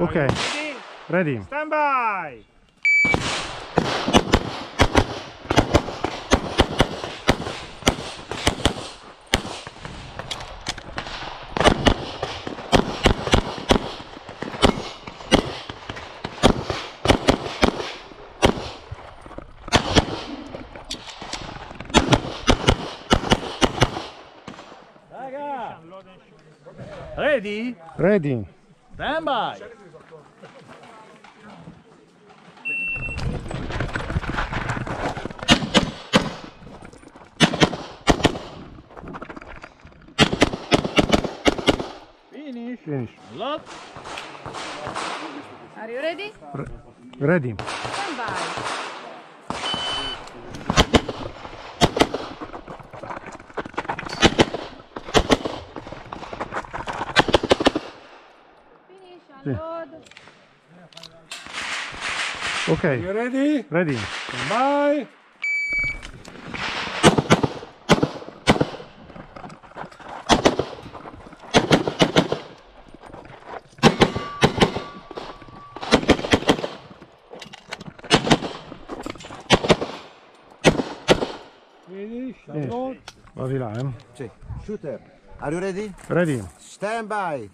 Ok, Ready? Stand by. Ready? Ready. Stand by. Finish. Finish. Lot. Are you ready? Ready. Stand by. Finish, unload. Ok, You ready? ready. Stand Finish. Unload. Va di là, eh. Sì. Shooter, are you ready? Ready. Stand by.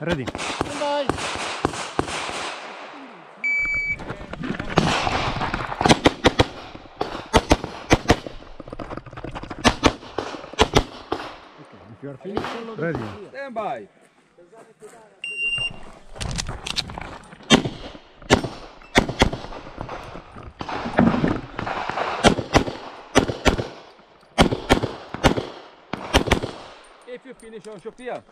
Ready. Stand by. If you are finished, ready. Stand by. If you finish on Sophia.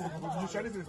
Включали перед